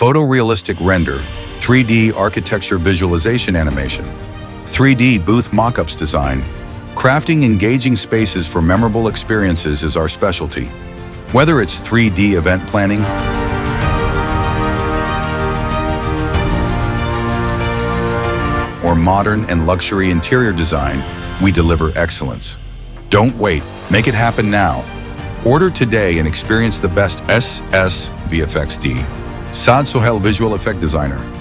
photorealistic render, 3D architecture visualization animation, 3D booth mockups design, crafting engaging spaces for memorable experiences is our specialty. Whether it's 3D event planning, or modern and luxury interior design, we deliver excellence. Don't wait, make it happen now. Order today and experience the best SS VFX-D. Saad Sohail Visual Effect Designer.